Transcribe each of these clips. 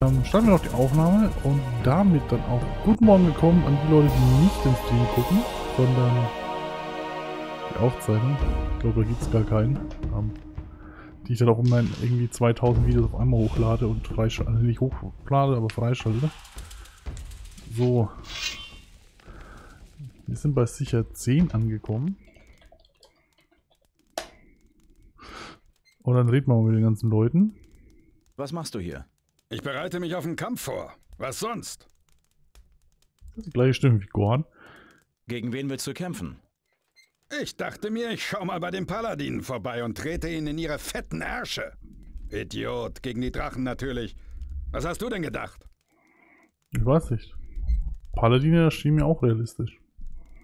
Ähm, starten wir noch die Aufnahme und damit dann auch guten Morgen willkommen an die Leute, die nicht im Stream gucken, sondern die Aufzeichnung. Ich glaube, da gibt es gar keinen. Ähm, die ich dann auch immer irgendwie 2000 Videos auf einmal hochlade und freischalte. Also nicht hochlade, aber freischalte. So. Wir sind bei sicher 10 angekommen. Und dann reden wir mal mit den ganzen Leuten. Was machst du hier? Ich bereite mich auf den Kampf vor. Was sonst? Das ist die gleiche Stimme wie Gohan. Gegen wen willst du kämpfen? Ich dachte mir, ich schau mal bei den Paladinen vorbei und trete ihnen in ihre fetten Ärsche. Idiot, gegen die Drachen natürlich. Was hast du denn gedacht? Ich weiß nicht. Paladine erschien mir auch realistisch.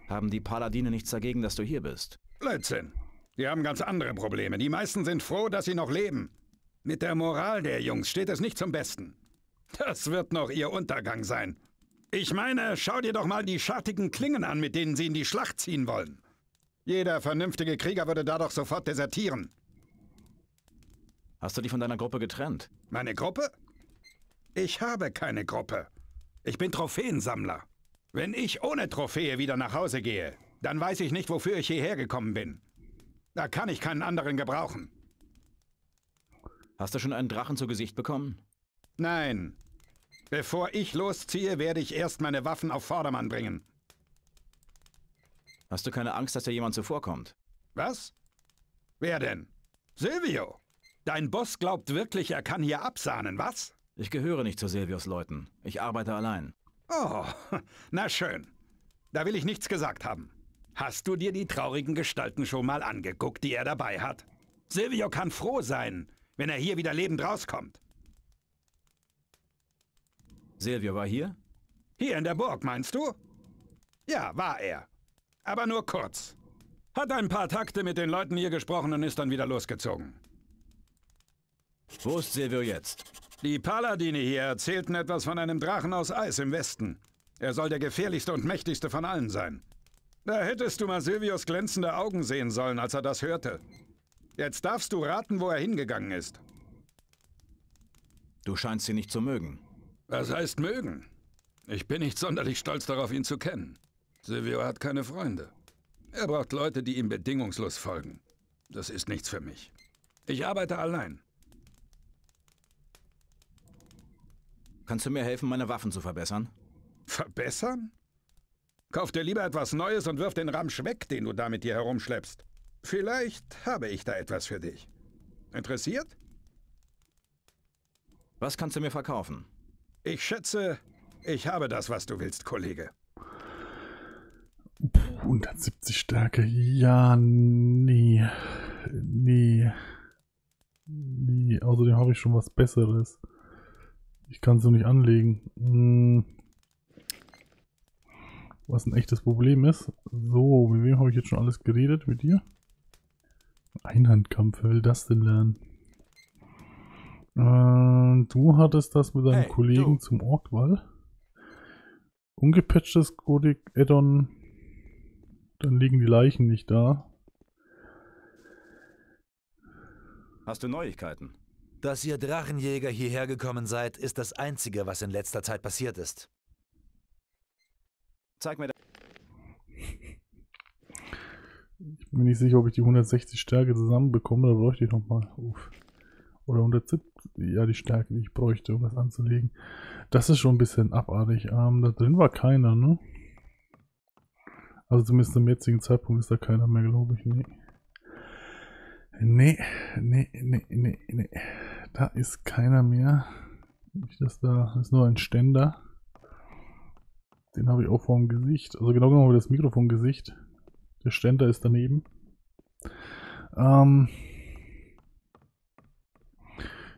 Haben die Paladine nichts dagegen, dass du hier bist? Blödsinn. Die haben ganz andere Probleme. Die meisten sind froh, dass sie noch leben. Mit der Moral der Jungs steht es nicht zum Besten. Das wird noch ihr Untergang sein. Ich meine, schau dir doch mal die schartigen Klingen an, mit denen sie in die Schlacht ziehen wollen. Jeder vernünftige Krieger würde da doch sofort desertieren. Hast du dich von deiner Gruppe getrennt? Meine Gruppe? Ich habe keine Gruppe. Ich bin Trophäensammler. Wenn ich ohne Trophäe wieder nach Hause gehe, dann weiß ich nicht, wofür ich hierher gekommen bin. Da kann ich keinen anderen gebrauchen. Hast du schon einen Drachen zu Gesicht bekommen? Nein. Bevor ich losziehe, werde ich erst meine Waffen auf Vordermann bringen. Hast du keine Angst, dass dir jemand zuvorkommt? Was? Wer denn? Silvio! Dein Boss glaubt wirklich, er kann hier absahnen, was? Ich gehöre nicht zu Silvios Leuten. Ich arbeite allein. Oh, na schön. Da will ich nichts gesagt haben. Hast du dir die traurigen Gestalten schon mal angeguckt, die er dabei hat? Silvio kann froh sein, wenn er hier wieder lebend rauskommt. Silvio war hier? Hier in der Burg, meinst du? Ja, war er. Aber nur kurz. Hat ein paar Takte mit den Leuten hier gesprochen und ist dann wieder losgezogen. Wo ist Silvio jetzt? Die Paladine hier erzählten etwas von einem Drachen aus Eis im Westen. Er soll der gefährlichste und mächtigste von allen sein. Da hättest du mal Silvios glänzende Augen sehen sollen, als er das hörte. Jetzt darfst du raten, wo er hingegangen ist. Du scheinst ihn nicht zu mögen. Was heißt mögen? Ich bin nicht sonderlich stolz darauf, ihn zu kennen. Silvio hat keine Freunde. Er braucht Leute, die ihm bedingungslos folgen. Das ist nichts für mich. Ich arbeite allein. Kannst du mir helfen, meine Waffen zu verbessern? Verbessern? Kauf dir lieber etwas Neues und wirf den Ramsch weg, den du da mit dir herumschleppst. Vielleicht habe ich da etwas für dich. Interessiert? Was kannst du mir verkaufen? Ich schätze, ich habe das, was du willst, Kollege. 170 Stärke. Ja, nee. Nee. Nee, außerdem habe ich schon was Besseres. Ich kann es so nicht anlegen. Hm. Was ein echtes Problem ist. So, mit wem habe ich jetzt schon alles geredet? Mit dir? Einhandkampf, wer will das denn lernen? Äh, du hattest das mit deinem hey, Kollegen du. zum Orkwall. Ungepatchtes Codex Addon. Dann liegen die Leichen nicht da. Hast du Neuigkeiten? Dass ihr Drachenjäger hierher gekommen seid, ist das Einzige, was in letzter Zeit passiert ist. Zeig mir das. Ich bin mir nicht sicher, ob ich die 160 Stärke zusammenbekomme. Da bräuchte ich nochmal. Oder 170. Ja, die Stärke, die ich bräuchte, um das anzulegen. Das ist schon ein bisschen abartig. Ähm, da drin war keiner, ne? Also zumindest zum jetzigen Zeitpunkt ist da keiner mehr, glaube ich. Nee. Nee, nee, nee, nee, nee. Da ist keiner mehr. Nicht, dass da ist nur ein Ständer. Den habe ich auch vor dem Gesicht. Also genau genommen das Mikrofongesicht. Der Ständer ist daneben. Ähm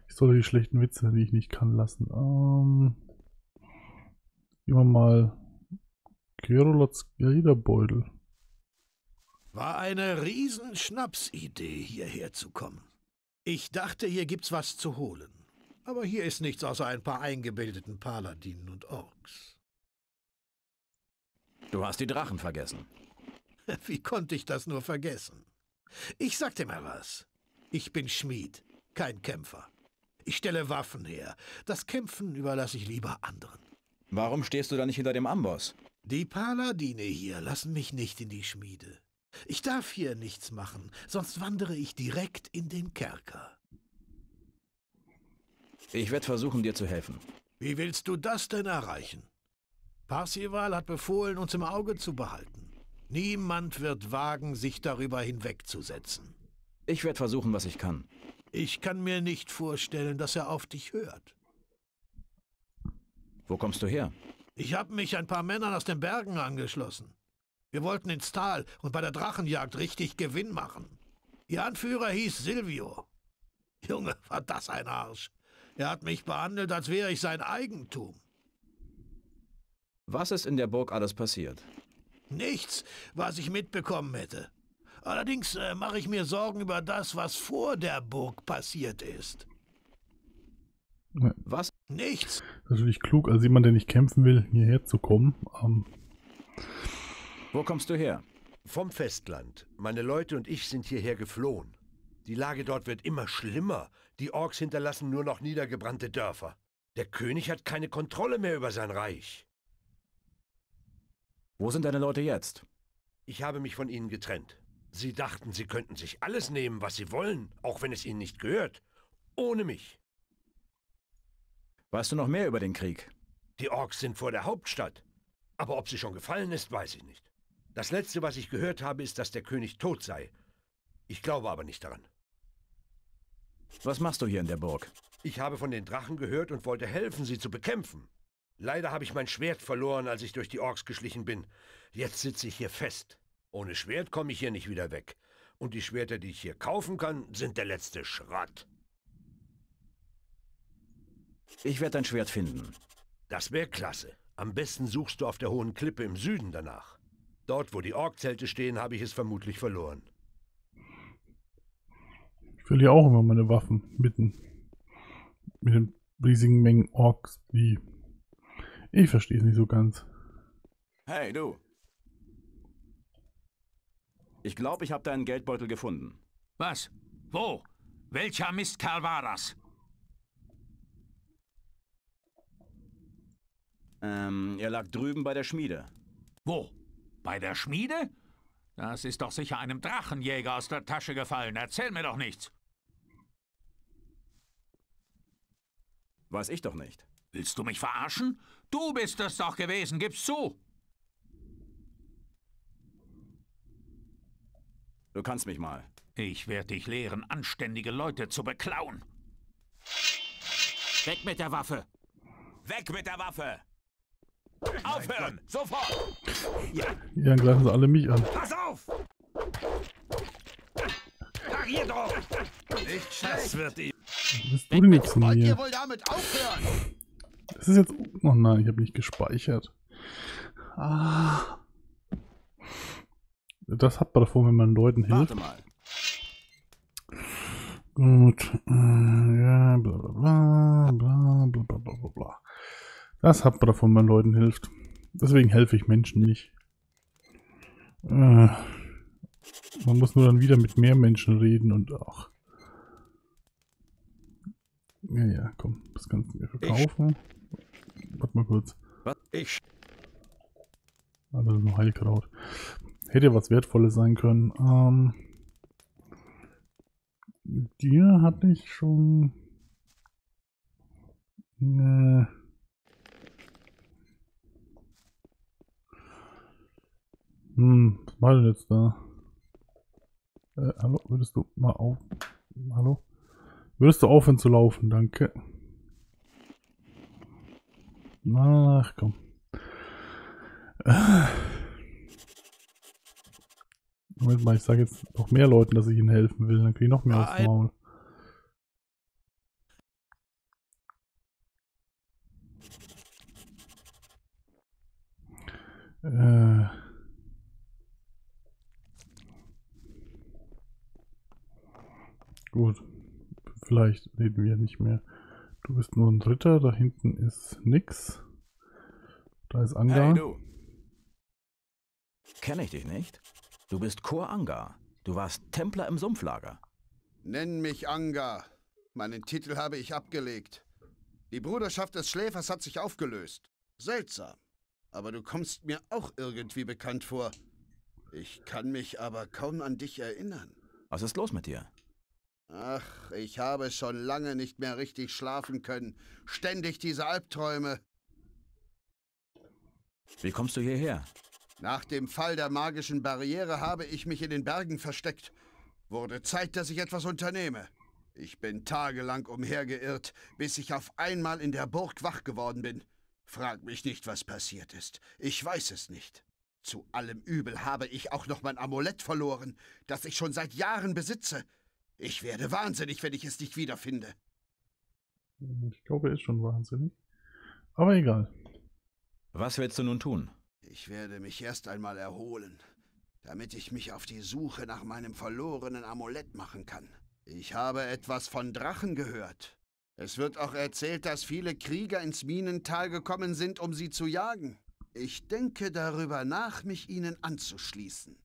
ich soll die schlechten Witze, die ich nicht kann, lassen. Ähm Immer mal Kerolots Gliederbeutel. War eine Riesenschnapsidee, hierher zu kommen. Ich dachte, hier gibt's was zu holen. Aber hier ist nichts außer ein paar eingebildeten Paladinen und Orks. Du hast die Drachen vergessen. Wie konnte ich das nur vergessen? Ich sag dir mal was. Ich bin Schmied, kein Kämpfer. Ich stelle Waffen her. Das Kämpfen überlasse ich lieber anderen. Warum stehst du da nicht hinter dem Amboss? Die Paladine hier lassen mich nicht in die Schmiede. Ich darf hier nichts machen, sonst wandere ich direkt in den Kerker. Ich werde versuchen, dir zu helfen. Wie willst du das denn erreichen? Parsival hat befohlen, uns im Auge zu behalten. Niemand wird wagen, sich darüber hinwegzusetzen. Ich werde versuchen, was ich kann. Ich kann mir nicht vorstellen, dass er auf dich hört. Wo kommst du her? Ich habe mich ein paar Männern aus den Bergen angeschlossen. Wir wollten ins Tal und bei der Drachenjagd richtig Gewinn machen. Ihr Anführer hieß Silvio. Junge, war das ein Arsch. Er hat mich behandelt, als wäre ich sein Eigentum. Was ist in der Burg alles passiert? Nichts, was ich mitbekommen hätte. Allerdings äh, mache ich mir Sorgen über das, was vor der Burg passiert ist. Was? Nichts. Natürlich klug, als jemand, der nicht kämpfen will, hierher zu kommen. Ähm, Wo kommst du her? Vom Festland. Meine Leute und ich sind hierher geflohen. Die Lage dort wird immer schlimmer. Die Orks hinterlassen nur noch niedergebrannte Dörfer. Der König hat keine Kontrolle mehr über sein Reich. Wo sind deine Leute jetzt? Ich habe mich von ihnen getrennt. Sie dachten, sie könnten sich alles nehmen, was sie wollen, auch wenn es ihnen nicht gehört. Ohne mich. Weißt du noch mehr über den Krieg? Die Orks sind vor der Hauptstadt. Aber ob sie schon gefallen ist, weiß ich nicht. Das Letzte, was ich gehört habe, ist, dass der König tot sei. Ich glaube aber nicht daran. Was machst du hier in der Burg? Ich habe von den Drachen gehört und wollte helfen, sie zu bekämpfen. Leider habe ich mein Schwert verloren, als ich durch die Orks geschlichen bin. Jetzt sitze ich hier fest. Ohne Schwert komme ich hier nicht wieder weg. Und die Schwerter, die ich hier kaufen kann, sind der letzte Schrott. Ich werde dein Schwert finden. Das wäre klasse. Am besten suchst du auf der hohen Klippe im Süden danach. Dort, wo die Orkzelte stehen, habe ich es vermutlich verloren. ich verliere auch immer meine Waffen mitten mit den riesigen Mengen Orks, die. Ich verstehe es nicht so ganz. Hey, du. Ich glaube, ich habe deinen Geldbeutel gefunden. Was? Wo? Welcher Mistkerl war das? Ähm, er lag drüben bei der Schmiede. Wo? Bei der Schmiede? Das ist doch sicher einem Drachenjäger aus der Tasche gefallen. Erzähl mir doch nichts. Weiß ich doch nicht. Willst du mich verarschen? Du bist es doch gewesen, gib's zu. Du kannst mich mal. Ich werde dich lehren, anständige Leute zu beklauen. Weg mit der Waffe! Weg mit der Waffe! Aufhören! Sofort! Ja, dann greifen sie alle mich an. Pass auf! Parier drauf! Nicht schlecht. Das wird ihm. Was bist du denn jetzt von Wollt ihr mir? wohl damit aufhören? Das ist jetzt... Oh nein, ich habe nicht gespeichert. Ah. Das hat man davon, wenn man Leuten hilft. Warte mal. Gut. Äh, ja, bla bla bla, bla bla bla bla bla Das hat man davon, wenn man Leuten hilft. Deswegen helfe ich Menschen nicht. Äh, man muss nur dann wieder mit mehr Menschen reden und auch. Ja, ja, komm, das kannst du mir verkaufen. Ich Warte mal kurz. Was? Ich. Aber das ist nur Heilkraut. Hätte was Wertvolles sein können. Ähm, dir hatte ich schon. Ne. Hm, was war denn jetzt da? Äh, hallo, würdest du mal auf. Hallo? Würdest du aufhören zu laufen, danke. Ach komm. Moment mal, ich sage jetzt noch mehr Leuten, dass ich ihnen helfen will, dann kriege ich noch mehr aufs Maul. Äh. Gut. Vielleicht reden wir nicht mehr. Du bist nur ein Dritter, da hinten ist nix. Da ist Anga. Hey, du. Kenne ich dich nicht? Du bist Kor Angar. Du warst Templer im Sumpflager. Nenn mich Anga. Meinen Titel habe ich abgelegt. Die Bruderschaft des Schläfers hat sich aufgelöst. Seltsam. Aber du kommst mir auch irgendwie bekannt vor. Ich kann mich aber kaum an dich erinnern. Was ist los mit dir? Ach, ich habe schon lange nicht mehr richtig schlafen können. Ständig diese Albträume. Wie kommst du hierher? Nach dem Fall der magischen Barriere habe ich mich in den Bergen versteckt. Wurde Zeit, dass ich etwas unternehme. Ich bin tagelang umhergeirrt, bis ich auf einmal in der Burg wach geworden bin. Frag mich nicht, was passiert ist. Ich weiß es nicht. Zu allem Übel habe ich auch noch mein Amulett verloren, das ich schon seit Jahren besitze. Ich werde wahnsinnig, wenn ich es nicht wiederfinde. Ich glaube, er ist schon wahnsinnig. Aber egal. Was willst du nun tun? Ich werde mich erst einmal erholen, damit ich mich auf die Suche nach meinem verlorenen Amulett machen kann. Ich habe etwas von Drachen gehört. Es wird auch erzählt, dass viele Krieger ins Minental gekommen sind, um sie zu jagen. Ich denke darüber nach, mich ihnen anzuschließen.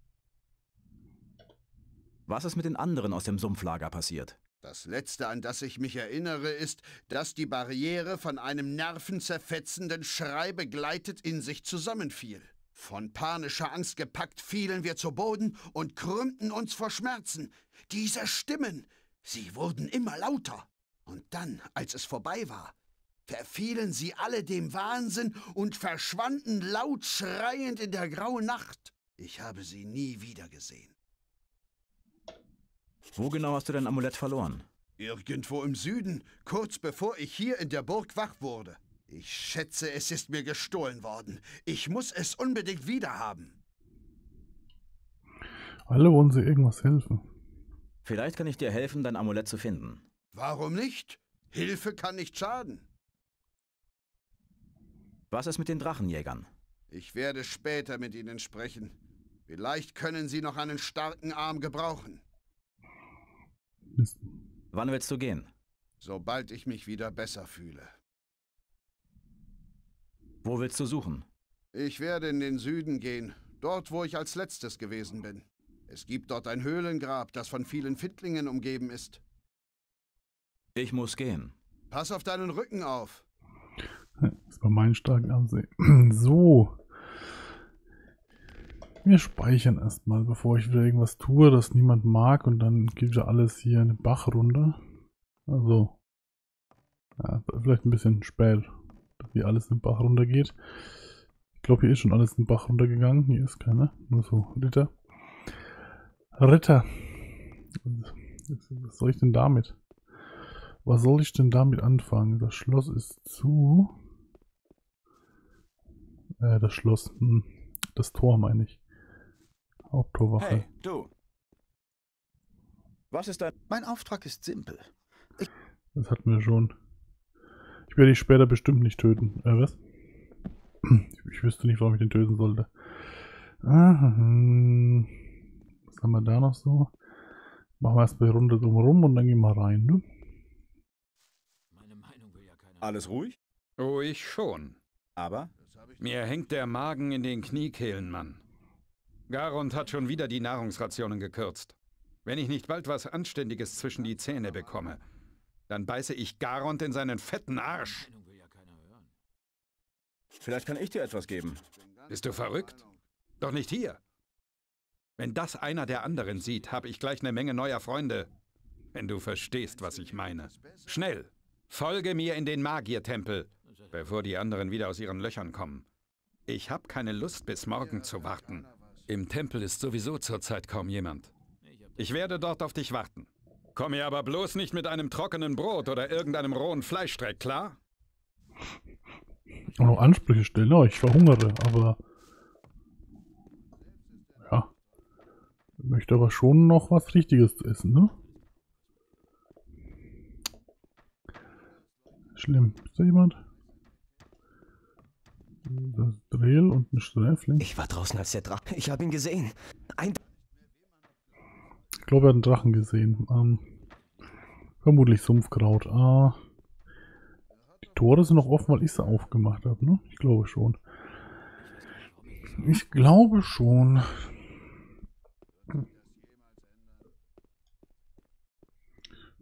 Was ist mit den anderen aus dem Sumpflager passiert? Das Letzte, an das ich mich erinnere, ist, dass die Barriere von einem nervenzerfetzenden Schrei begleitet in sich zusammenfiel. Von panischer Angst gepackt fielen wir zu Boden und krümmten uns vor Schmerzen. Diese Stimmen, sie wurden immer lauter. Und dann, als es vorbei war, verfielen sie alle dem Wahnsinn und verschwanden laut schreiend in der grauen Nacht. Ich habe sie nie wiedergesehen. Wo genau hast du dein Amulett verloren? Irgendwo im Süden, kurz bevor ich hier in der Burg wach wurde. Ich schätze, es ist mir gestohlen worden. Ich muss es unbedingt wiederhaben. Alle wollen sie irgendwas helfen. Vielleicht kann ich dir helfen, dein Amulett zu finden. Warum nicht? Hilfe kann nicht schaden. Was ist mit den Drachenjägern? Ich werde später mit ihnen sprechen. Vielleicht können sie noch einen starken Arm gebrauchen. Wann willst du gehen? Sobald ich mich wieder besser fühle. Wo willst du suchen? Ich werde in den Süden gehen, dort, wo ich als letztes gewesen bin. Es gibt dort ein Höhlengrab, das von vielen Findlingen umgeben ist. Ich muss gehen. Pass auf deinen Rücken auf. Das war mein starken Ansehen. So. Wir speichern erstmal, bevor ich wieder irgendwas tue, das niemand mag und dann geht ja alles hier in den Bach runter. Also, ja, vielleicht ein bisschen spät, dass hier alles in den Bach runtergeht. Ich glaube, hier ist schon alles in den Bach runtergegangen. Hier ist keiner, nur so Ritter. Ritter. Was soll ich denn damit? Was soll ich denn damit anfangen? Das Schloss ist zu. Äh, das Schloss. Hm. Das Tor meine ich. Haupttorwache. Hey, du. Was ist dein... Mein Auftrag ist simpel. Das hatten wir schon. Ich werde dich später bestimmt nicht töten. Äh, was? Ich wüsste nicht, warum ich den töten sollte. Ah, hm. Was haben wir da noch so? Machen wir erstmal die Runde drumherum und dann gehen wir rein, ne? Alles ruhig? Oh, ich schon. Aber? Mir hängt der Magen in den Kniekehlen, Mann. Garund hat schon wieder die Nahrungsrationen gekürzt. Wenn ich nicht bald was Anständiges zwischen die Zähne bekomme, dann beiße ich Garond in seinen fetten Arsch. Vielleicht kann ich dir etwas geben. Bist du verrückt? Doch nicht hier. Wenn das einer der anderen sieht, habe ich gleich eine Menge neuer Freunde. Wenn du verstehst, was ich meine. Schnell, folge mir in den Magiertempel, bevor die anderen wieder aus ihren Löchern kommen. Ich habe keine Lust, bis morgen zu warten. Im Tempel ist sowieso zurzeit kaum jemand. Ich werde dort auf dich warten. Komm mir aber bloß nicht mit einem trockenen Brot oder irgendeinem rohen Fleischstreck, klar? Auch noch Ansprüche stellen. Oh, ich verhungere, aber. Ja. Ich möchte aber schon noch was Richtiges zu essen, ne? Schlimm. Ist da jemand? Das und ein Sträfling. Ich war draußen als der Drache. Ich habe ihn gesehen. Ein Ich glaube, er hat einen Drachen gesehen. Ähm, vermutlich Sumpfkraut. Ah, die Tore sind noch offen, weil ich sie aufgemacht habe, ne? Ich glaube schon. Ich glaube schon.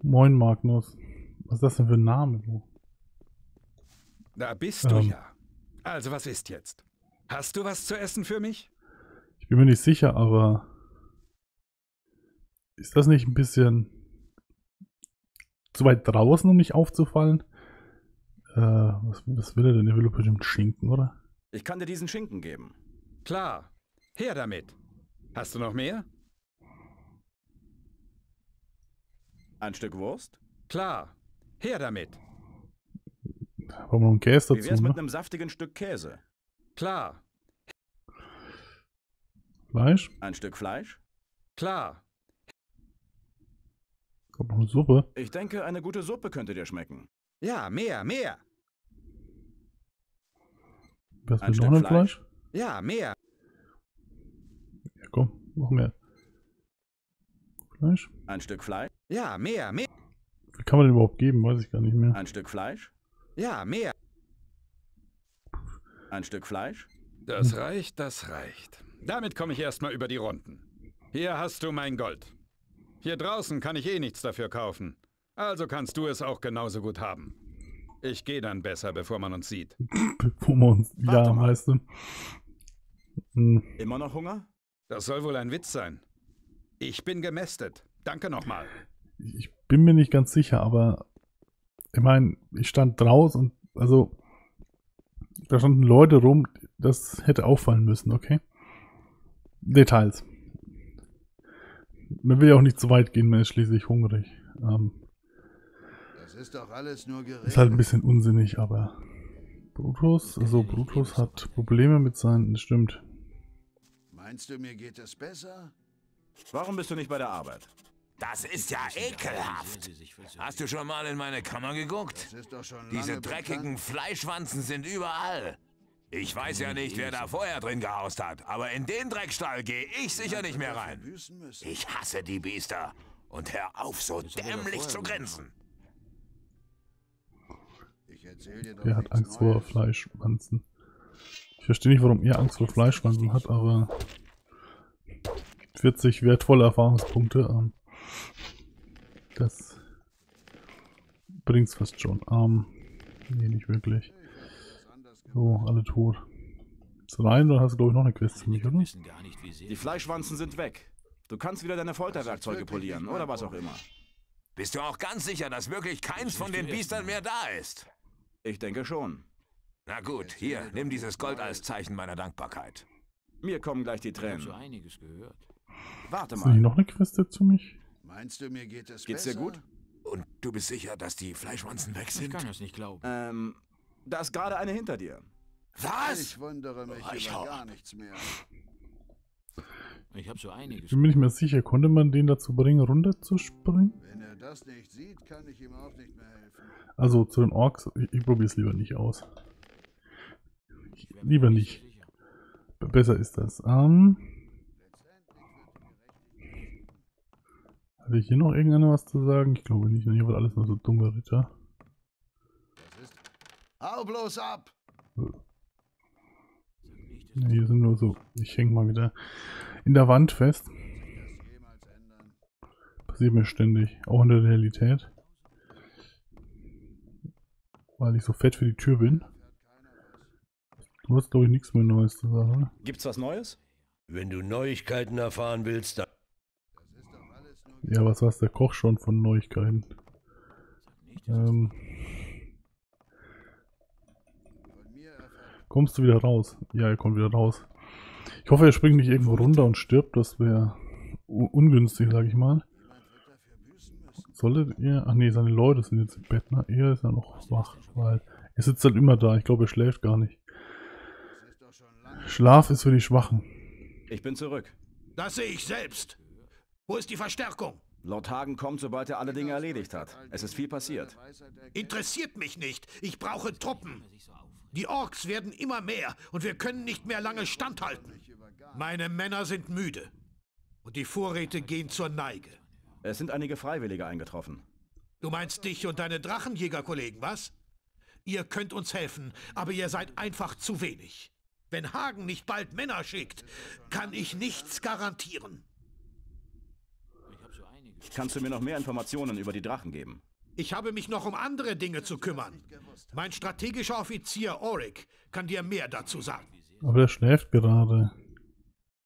Moin, Magnus. Was ist das denn für ein Name? du? Da bist du Ähm. ja. Also was ist jetzt? Hast du was zu essen für mich? Ich bin mir nicht sicher, aber ist das nicht ein bisschen zu weit draußen, um nicht aufzufallen? Äh, was, was will er denn? Er will doch bestimmt Schinken, oder? Ich kann dir diesen Schinken geben. Klar. Her damit. Hast du noch mehr? Ein Stück Wurst? Klar. Her damit. Wir noch einen Käse Wie dazu, wär's mit ne? einem saftigen Stück Käse? Klar. Fleisch? Ein Stück Fleisch? Klar. Kommt noch eine Suppe? Ich denke, eine gute Suppe könnte dir schmecken. Ja, mehr, mehr. Was Ein will noch Stück ein Fleisch? Ja, mehr. Ja, komm, noch mehr. Fleisch? Ein Stück Fleisch? Ja, mehr, mehr. Wie kann man denn überhaupt geben? Weiß ich gar nicht mehr. Ein Stück Fleisch? Ja, mehr. Ein Stück Fleisch? Das reicht, das reicht. Damit komme ich erstmal über die Runden. Hier hast du mein Gold. Hier draußen kann ich eh nichts dafür kaufen. Also kannst du es auch genauso gut haben. Ich gehe dann besser, bevor man uns sieht. Bevor wir uns Warte ja mal. meistern. Hm, Immer noch Hunger? Das soll wohl ein Witz sein. Ich bin gemästet. Danke nochmal. ich bin mir nicht ganz sicher, aber ich meine, ich stand draußen und also da standen Leute rum, das hätte auffallen müssen, okay? Details. Man will ja auch nicht zu weit gehen, man ist schließlich hungrig. Ähm, Das ist doch alles nur geregelt. ist halt ein bisschen unsinnig, aber Brutus, also Brutus hat Probleme mit seinen, das stimmt. Meinst du, mir geht es besser? Warum bist du nicht bei der Arbeit? Das ist ja ekelhaft. Hast du schon mal in meine Kammer geguckt? Diese dreckigen. Fleischwanzen sind überall. Ich weiß ja nicht, wer da vorher drin gehaust hat, aber in den Dreckstall gehe ich sicher nicht mehr rein. Ich hasse die Biester. Und hör auf, so dämlich zu grinsen. Der hat Angst vor. Fleischwanzen. Ich verstehe nicht, warum er Angst vor Fleischwanzen hat, aber 40 wertvolle Erfahrungspunkte. Ähm, das bringt's fast schon. Ähm, nee, nicht wirklich. So, alle tot. Jetzt rein, dann hast du glaube ich noch eine Quest für mich, oder? Die Fleischwanzen sind weg. Du kannst wieder deine Folterwerkzeuge polieren oder was auch immer. Bist du auch ganz sicher, dass wirklich keins von den Biestern mehr da ist? Ich denke schon. Na gut, hier, nimm dieses Gold als Zeichen meiner Dankbarkeit. Mir kommen gleich die Tränen. einiges gehört. Warte Ist mal. noch eine Quest dazu mich? Meinst du, mir geht es Geht's besser? dir gut? Und du bist sicher, dass die Fleischwanzen weg Ich sind? kann es nicht glauben. Ähm, da ist gerade eine hinter dir. Was? Ich wundere mich Ich über auch. gar nichts mehr. Ich habe so einiges. Ich bin mir nicht mehr sicher. Konnte man den dazu bringen, runterzuspringen? Wenn er das nicht sieht, kann ich ihm auch nicht mehr helfen. Also zu den Orks, ich, ich probiere es lieber nicht aus. Ich Lieber nicht Besser ist das. Ähm, hatte hier noch irgendeiner was zu sagen? Ich glaube nicht. Hier wird alles nur so dumme Ritter. Das ist... Hau bloß ab! Ja, hier sind nur so. Ich hänge mal wieder in der Wand fest. Passiert mir ständig. Auch in der Realität. Weil ich so fett für die Tür bin. Du hast, glaube ich, nichts mehr Neues zu sagen? Gibt's was Neues? Wenn du Neuigkeiten erfahren willst, dann... Das ist doch alles nur... Ja, was weiß der Koch schon von Neuigkeiten? Ähm, kommst du wieder raus? Ja, er kommt wieder raus. Ich hoffe, er springt nicht irgendwo runter und stirbt. Das wäre ungünstig, sag ich mal. Solltet ihr... Ach nee, seine Leute sind jetzt im Bett, ne? Er ist ja noch wach, weil... Er sitzt halt immer da. Ich glaube, er schläft gar nicht. Schlaf ist für die Schwachen. Ich bin zurück. Das sehe ich selbst. Wo ist die Verstärkung? Lord Hagen kommt, sobald er alle Dinge erledigt hat. Es ist viel passiert. Interessiert mich nicht. Ich brauche Truppen. Die Orks werden immer mehr und wir können nicht mehr lange standhalten. Meine Männer sind müde. Und die Vorräte gehen zur Neige. Es sind einige Freiwillige eingetroffen. Du meinst dich und deine Drachenjägerkollegen, was? Ihr könnt uns helfen, aber ihr seid einfach zu wenig. Wenn Hagen nicht bald Männer schickt, kann ich nichts garantieren. Ich habe so einiges. Kannst du mir noch mehr Informationen über die Drachen geben? Ich habe mich noch um andere Dinge zu kümmern. Mein strategischer Offizier Oric kann dir mehr dazu sagen. Aber er schläft gerade.